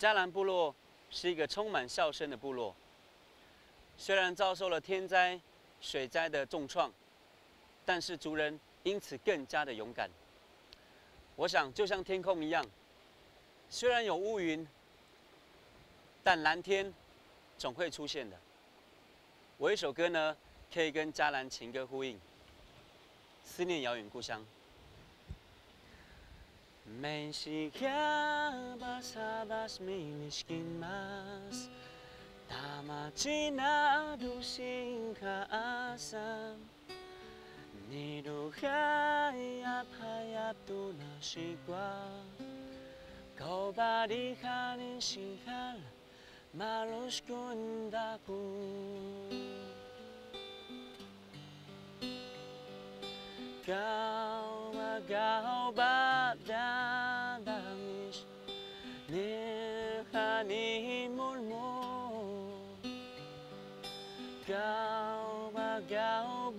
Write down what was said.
迦兰部落是一个充满笑声的部落，虽然遭受了天灾、水灾的重创，但是族人因此更加的勇敢。我想，就像天空一样，虽然有乌云，但蓝天总会出现的。我一首歌呢，可以跟迦兰情歌呼应，《思念遥远故乡》。每时刻把沙巴斯米尼斯金马斯，大马吉那杜辛卡阿萨，尼杜海呀帕呀杜那西瓜，高巴迪哈林西哈拉，马鲁斯昆达布。Kau magaw ba Nilhanin mulmo Kau ba, kau